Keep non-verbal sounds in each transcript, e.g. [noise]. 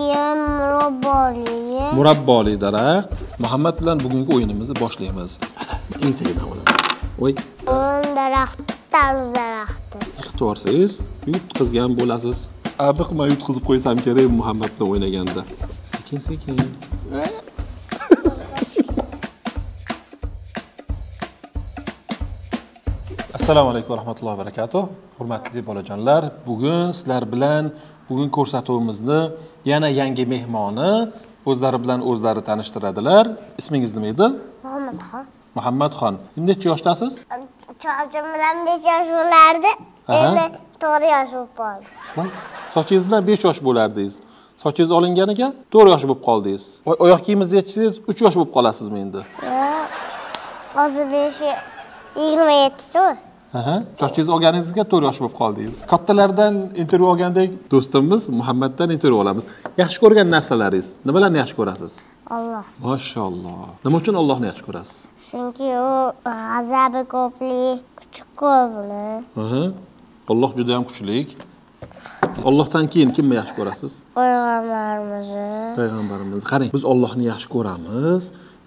keyin murabboli murabboli daraxt muhammad bilan bugungi o'yinimizni boshlaymiz. Tagidan olaman voy o'rin daraxti tarvuz daraxti. Yiqitib yuborsangiz yutqizgan bo'lasiz. Aniq man yutqizib qo'ysam kerak muhammad bilan o'ynaganda. Sekin sekin assalomu alaykum va rahmatullohi va barakatuh. Hurmatli bolajonlar bugun sizlar bilan bugun ko'rsatuvimizni yana yangi mehmoni o'zlari bilan o'zlari tanishtiradilar. Ismingiz nima edi? Muhammadxon muhammadxon necha yoshdasiz? Chochim bilan besh yosh bo'lardi. Endi to'rt yosh bo'lib qoldi. Sochingiz bilan besh yosh bo'lardingiz. Sochingiz olinganiga to'rt yosh bo'lib qoldingiz. Oy- oyoq kiyimingizni yechsangiz uch yosh bo'lib qolasizmi endi? Hozir besh yigirma yettisi Aha. olganingizga to'rt yosh bo'lib qoldingiz. Kattalardan intervyu olgandek do'stimiz muhammaddan intervyu olamiz. Yaxshi ko'rgan narsalaringiz nimalarni yaxshi ko'rasiz? Olloh mashalloh. Nima uchun ollohni yaxshi ko'rasiz? Chunki u g'azabi ko'pli kuchi ko'pli Aha. olloh juda yam kuchli. Ollohdan keyin kimni yaxshi ko'rasiz? Payg'ambarimizni. Payg'ambarimiz. Qarang biz ollohni yaxshi ko'ramiz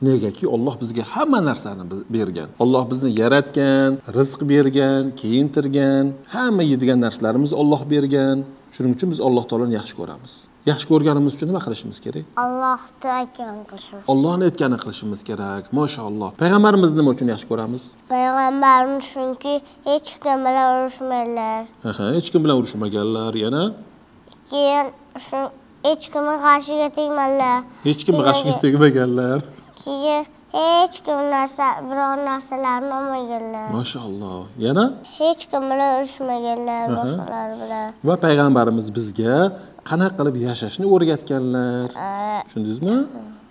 negaki olloh bizga hamma narsani bergan. Olloh bizni yaratgan rizq bergan kiyintirgan hamma yeydigan narsalarimizni olloh bergan. Shuning uchun biz alloh taoloni yaxshi ko'ramiz. Yaxshi ko'rganimiz uchun nima qilishimiz kerak? Allohni aytgan qilishimiz. Ollohni aytganini qilishimiz kerak mashalloh. Payg'ambarimizni nima uchun yaxshi ko'ramiz? Payg'ambarimiz chunki hech kim bilan urushmaydilar. Aha, hech kim bilan urushmaganlar yana? Keyin shu hech kimni g'ashiga tegmadilar. Hech kim g'ashiga tegmaganlar keyin hech kim narsa biron narsalarni olmaganlar. Mashalloh. Yana? Hech kim bilan urushmaganlar boshqalar bilan. Va payg'ambarimiz bizga qanaqa qilib yashashni o'rgatganlar. Tushundingizmi?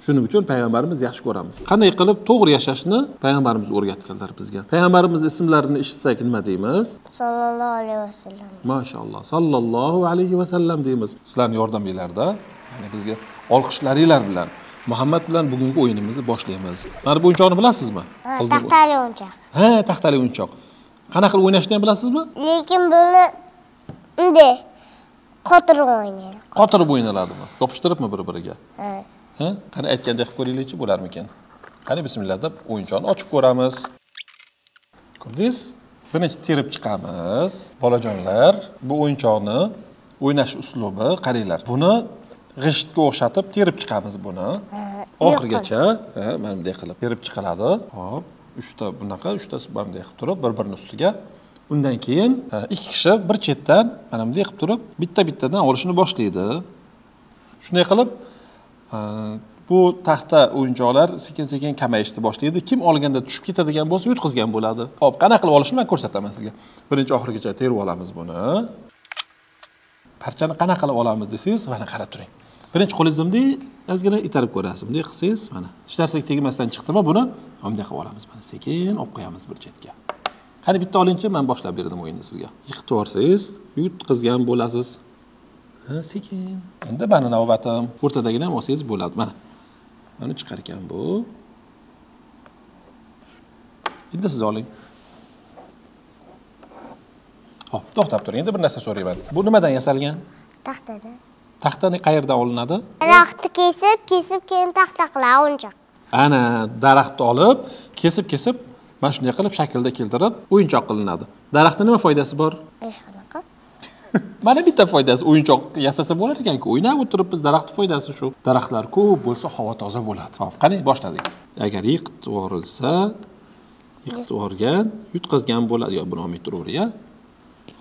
Shuning uchun payg'ambarimiz yaxshi ko'ramiz. Qanday qilib to'g'ri yashashni payg'ambarimiz o'rgatganlar bizga? Payg'ambarimiz ismlarini eshitsak nima deymiz? Sallallohu alayhi vasallam mashalloh. Sallallohu alayhi vasallam deymiz. Sizlarni yordaminglarda ya'ni bizga olqishlaringlar bilan muhammad bilan bugungi o'yinimizni boshlaymiz. Mana bu o'yinchoqni bilasizmi? Taxtali o'yinchoq. Ha taxtali o'yinchoq. Qanaqa qilib o'ynashni ham bilasizmi? Lekin buni bunday qotirib o'ynaydi qotirib o'ynaladimi? Yopishtiribmi bir biriga Ha. qani aytgandek qilib ko'raylikchi bo'larmikin? Qani bismillah deb o'yinchoqni ochib ko'ramiz. Ko'rdingiz? Buni terib chiqamiz. Bolajonlar bu o'yinchoqni o'ynash uslubi qaranglar buni g'ishtga o'xshatib terib chiqamiz buni. Oxirigacha ha, mana bunday qilib terib chiqiladi. Hop uchta bunaqa uchtasi mana bunday qilib turib bir birini ustiga. Undan keyin ikki kishi bir chetdan mana bunday qilib turib bitta bittadan olishni boshlaydi. Shunday qilib bu taxta o'yinchoqlar sekin sekin kamayishni boshlaydi. Kim olganda tushib ketadigan bo'lsa yutqizgan bo'ladi. Hop qanaqa qilib olishni man ko'rsataman sizga. Birinchi oxirigacha terib olamiz buni. Parchani qanaqa qilib olamiz desangiz mana qarab turing birinchi qo'lingizni bunday ozgina itarib ko'rasiz. Bunday qilsangiz mana hech narsaga tegmasdan chiqdimi buni bunday qilib olamiz. Mana sekin olib qo'yamiz bir chetga. Qani bitta olingchi man boshlab berdim o'yinni sizga. Yiqitib yuborsangiz yutqizgan bo'lasiz. Ha sekin. Endi mani navbatim o'rtadagini ham olsangiz bo'ladi. Mana mana chiqar ekan bu. Endi siz oling. Hop to'xtab turing. Endi bir narsa so'rayman. Bu nimadan yasalgan? Taxtadan taxtani qayerdan olinadi? Daraxtni kesib kesib keyin taxta qiladi o'yinchoq ana daraxtni olib kesib kesib mana shunday qilib shaklda keltirib o'yinchoq qilinadi. Daraxtni nima foydasi bor? Hech qanaqa. [laughs] Mana bitta foydasi o'yinchoq yasasa bo'lar ekanku o'ynab o'tiribmiz daraxtni foydasi shu. Daraxtlar ko'p bo'lsa havo toza bo'ladi. Hop qani boshladik. Agar yiqitib yuborilsa yiqitib yuborgan yutqazgan bo'ladi. Yo buni olmay turaver ya.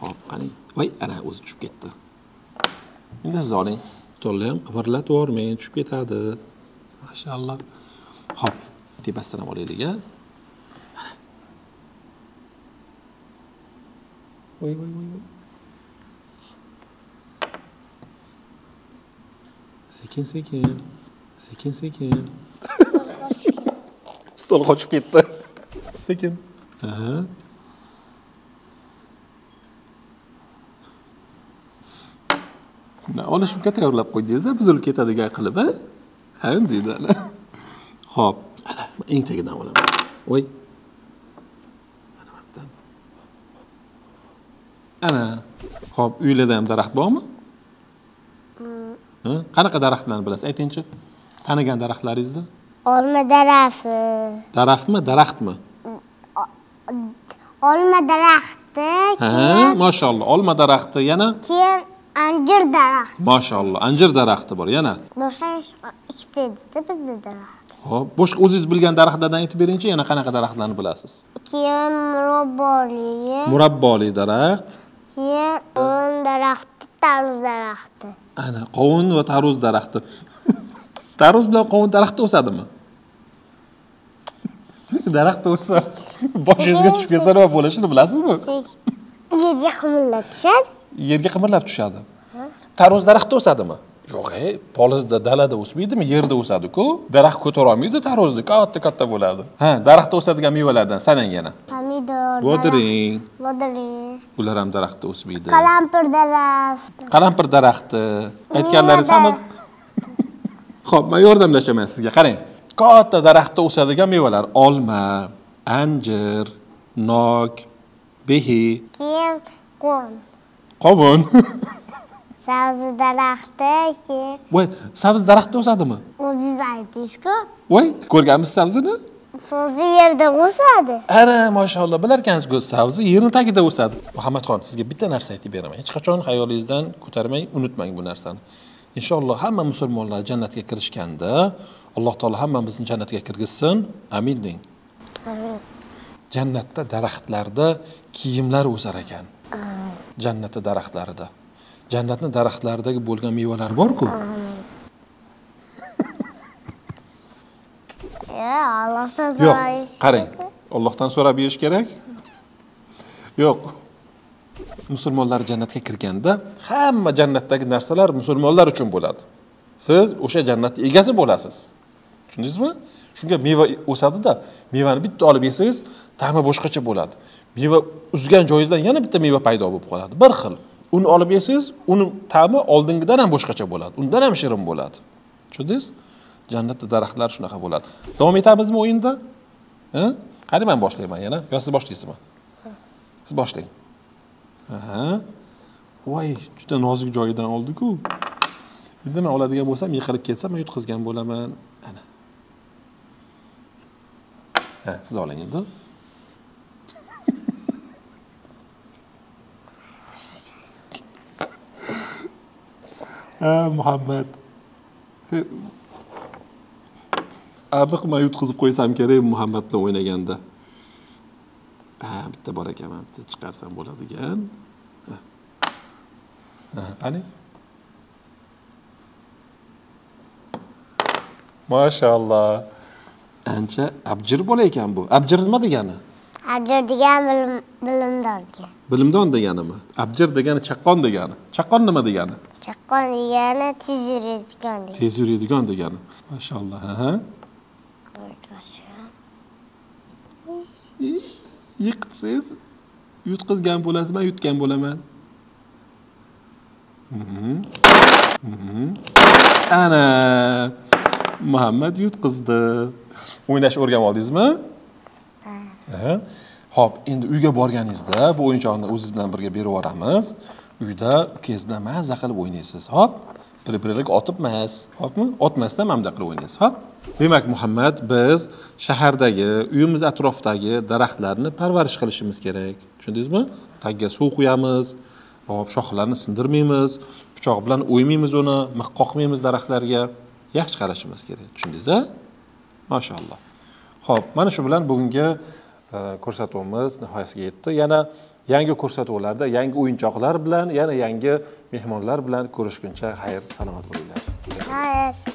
Hop qani. Voy ana o'zi tushib ketdi endi siz oling. To'g'ri ham qimirlatib yubormang tushib ketadi. Mashaalloh hop tepasidan ham olaylik a Mana. voy voy voy voy. Sekin sekin. Sekin sekin. Stol qochib ketdi. Sekin. Aha. Olishimga tayyorlab qo'ydingiz buzilib ketadigan qilib a ha deydi ana ho'p ana eng tagidan olaman. Voy ana. Ho'p uylarda ham daraxt bormi? Ha? qanaqa daraxtlarni bilasiz? Aytingchi. Tanigan daraxtlaringizni. Olma daraxti. Daraxtmi daraxtmi? Olma daraxti ha keyin mashalloh olma daraxti. Yana? keyin anjir daraxti mashalloh anjir daraxti bor yana. Boshqa ikkita edida bizda daraxt hop boshqa o'zingiz bilgan daraxtlardan aytib beringchi yana qanaqa daraxtlarni bilasiz? Keyin murabboli murabboli daraxt. Keyin o'rin daraxti tarvuz daraxti. Ana qovun va tarvuz daraxti. [laughs] Tarvuz bilan qovun daraxti o'sadimi? [laughs] Daraxt o'ssa boshingizga tushib ketsa nima bo'lishini bilasizmi? [laughs] Yerga qimillab tushadi yerga qimirlab tushadi. Tarvuz daraxti o'sadimi yo'q e polizda dalada o'smaydimi? Yerda o'sadiku. Daraxt ko'tarolmaydi tarvuzni katta katta bo'ladi. Ha daraxtda o'sadigan mevalardan sanang yana. Pomidor bodring. bodring. Ular ham daraxtda o'smaydi. Qalampir daraxt. Qalampir daraxti. Aytganlaringiz hammasi [laughs] ho'p man yordamlashaman sizga. Qarang katta daraxtda o'sadigan mevalar olma anjir nok behi. Keyin qon qovun. [laughs] Sabzi daraxti keyin voy sabzi daraxtda o'sadimi o'zingiz aytdingizku voy ko'rganmisiz sabzini. So'zi yerda o'sadi. Ana mashalloh bilarkansiz-ku sabzi yerni tagida o'sadi. Muhammadxon sizga bitta narsa aytib beraman. Hech qachon xayolingizdan ko'tarmang unutmang bu narsani. Inshaalloh hamma musulmonlar jannatga kirishganda alloh taolo hammamizni jannatga kirgizsin. Amin deng. Jannatda daraxtlarda kiyimlar o'sar ekan jannatni daraxtlarida. Jannatni daraxtlaridagi bo'lgan mevalar borku. [laughs] Yo'q qarang. Ollohdan so'rab yerish kerak. Yo'q. Musulmonlar jannatga kirganda hamma jannatdagi narsalar musulmonlar uchun bo'ladi. Siz o'sha jannatni egasi bo'lasiz. Tushundingizmi? Shunga meva o'sadida mevani bitta olib yesangiz ta'mi boshqacha bo'ladi meva uzgan joyingizdan yana bitta meva paydo bo'lib qoladi. Bir xil. Uni olib yesangiz uni ta'mi oldingidan ham boshqacha bo'ladi. Undan ham shirin bo'ladi. Tushundingiz? Jannatda daraxtlar shunaqa bo'ladi. Davom etamizmi o'yinda? Ha? qani man boshlayman yana. Yo siz boshlaysizmi? Siz boshlang. Aha. Voy juda nozik joyidan oldiku. Endi man oladigan bo'lsam yiqilib ketsa man yutqizgan bo'laman. Ana. Ha siz oling endi. Ha muhammad aniq man yutqizib qo'ysam kerak muhammad bilan o'ynaganda ha bitta bor ekan mana bitta chiqarsam bo'ladigan qani mashalloh ancha abjir bola ekan bu abjir nima degani abjir degan bilim- bilimdorga bilimdon deganimi abjir degani chaqqon degani chaqqon nima degani chaqqon degani tez yuradigan degani. Tez yuradigan degani. Mashalloh ha yiqitsangiz yutqizgan bo'lasiz man yutgan bo'laman? Mhm. Mhm. ana muhammad yutqizdi. O'ynashni o'rganib oldingizmi? Aha. ho'p endi uyga borganingizda bu o'yinchoqni o'zingiz bilan birga berib yuboramiz uyda ukangiz bilan qilib o'ynaysiz. Hop pir pirlik otib emas hopmi otmasdan mana bunday qilib o'ynaysiz. Hop demak muhammad biz shahardagi uyimiz atrofidagi daraxtlarni parvarish qilishimiz kerak. Tushundingizmi? Tagiga suv quyamiz hop shoxlarini sindirmaymiz pichoq bilan o'ymaymiz uni mix qoqmaymiz daraxtlarga. Yaxshi qarashimiz kerak. Tushundingiz a mashalloh. Ho'p mana shu bilan bugungi e, ko'rsatuvimiz nihoyasiga yetdi. Yana yangi ko'rsatuvlarda yangi o'yinchoqlar bilan yana yangi mehmonlar bilan ko'rishguncha xayr salomat bo'linglar. Xayr.